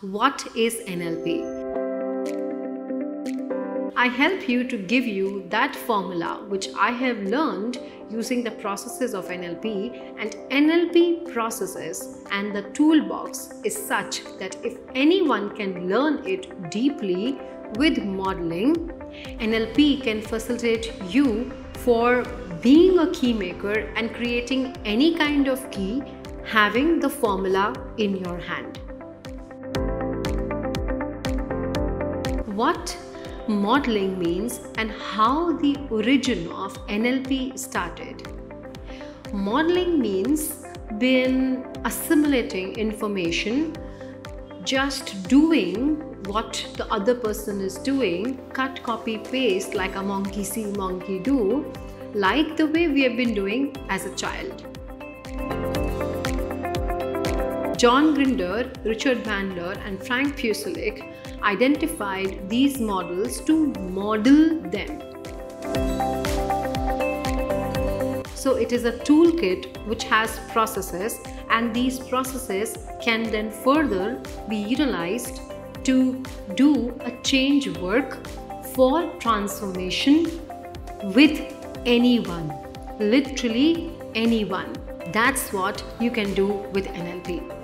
What is NLP? I help you to give you that formula which I have learned using the processes of NLP and NLP processes and the toolbox is such that if anyone can learn it deeply with modeling, NLP can facilitate you for being a key maker and creating any kind of key having the formula in your hand. What modeling means and how the origin of NLP started. Modeling means being assimilating information, just doing what the other person is doing, cut, copy, paste like a monkey see, monkey do, like the way we have been doing as a child. John Grinder, Richard Bandler, and Frank Pucelik identified these models to model them. So it is a toolkit which has processes and these processes can then further be utilized to do a change work for transformation with anyone, literally anyone. That's what you can do with NLP.